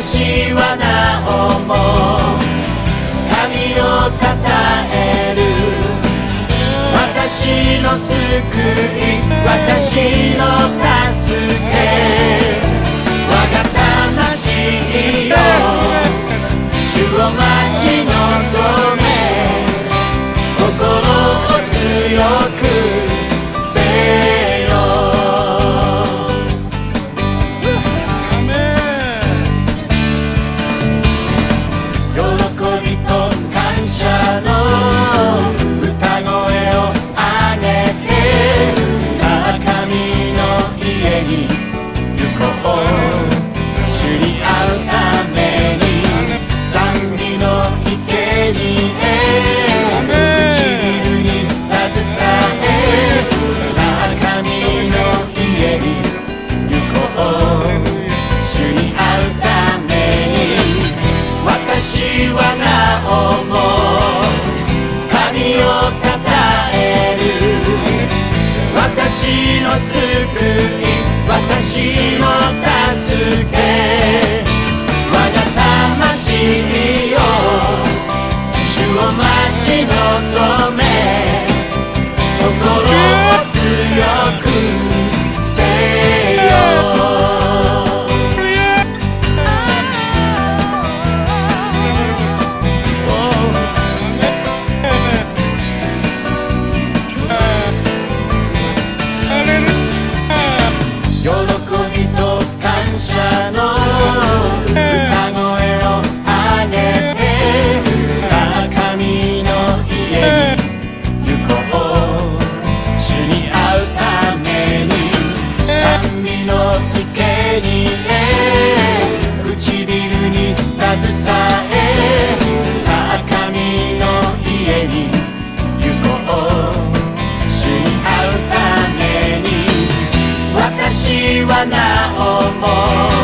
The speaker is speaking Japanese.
私はなおも神をたたえる。私の救い私の助け。救い私を助け。我が魂よ主を待ち望め。心を強く。手に唇に携えさあ神の家に行こう。主に会うために私はなおも